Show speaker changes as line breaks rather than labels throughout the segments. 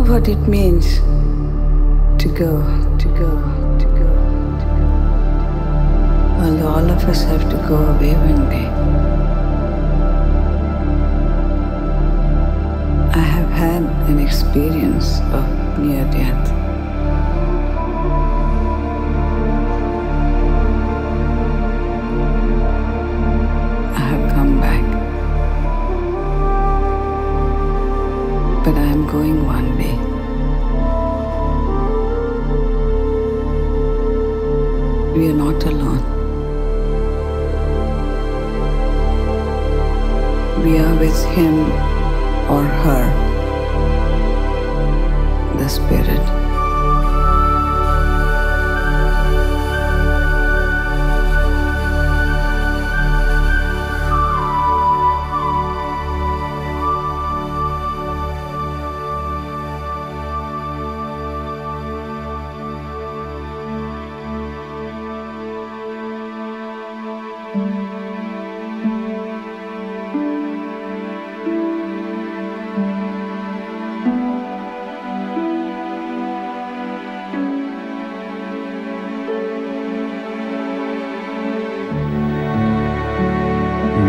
what it means to go, to go, to go, to go. Although all of us have to go away one day. I have had an experience of near death. One day. We are not alone. We are with him or her, the Spirit.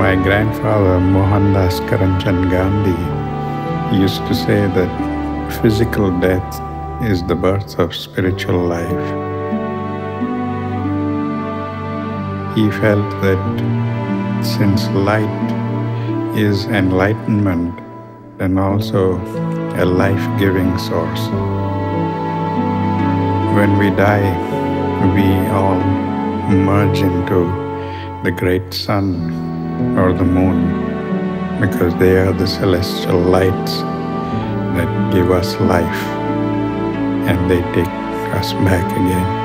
My grandfather, Mohandas Karamchand Gandhi, used to say that physical death is the birth of spiritual life. He felt that since light is enlightenment, and also a life giving source. When we die, we all merge into the great sun or the moon because they are the celestial lights that give us life and they take us back again.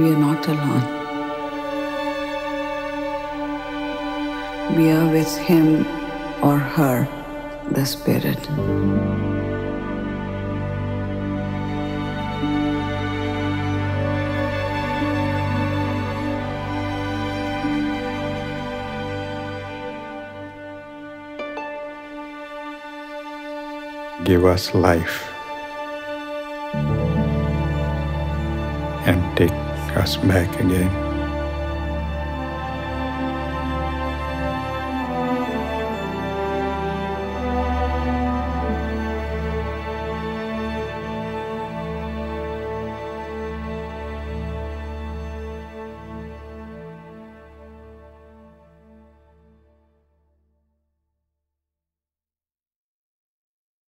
We are not alone. We are with him or her, the Spirit.
Give us life and take us back again.